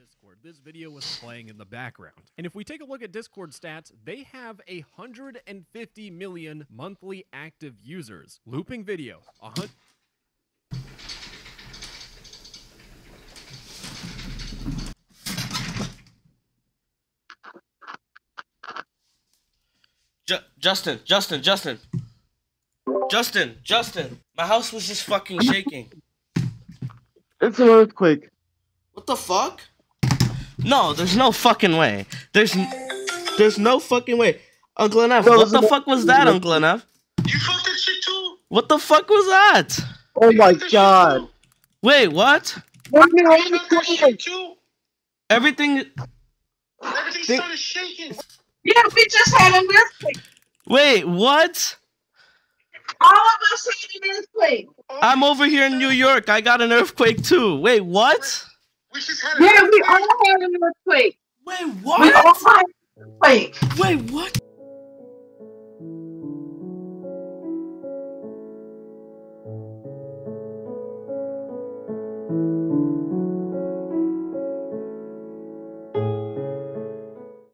Discord. This video was playing in the background. And if we take a look at Discord stats, they have a 150 million monthly active users. Looping video, a hun- Ju- Justin, Justin, Justin. Justin, Justin. My house was just fucking shaking. It's an earthquake. What the fuck? No, there's no fucking way. There's there's no fucking way. Uncle Neff, No, what the no- fuck was that, Uncle Neff? You fucked that shit too? What the fuck was that? Oh my Fucked that shit god. Wait, what? What You that shit too? Everything. Everything Think- started shaking. Yeah, we just had an earthquake. Wait, what? All of us had an earthquake. Oh. I'm over here in New York. I got an earthquake too. Wait, what? We just had a Yeah, we all had an earthquake. Wait, We all what? had an earthquake. Wait, what?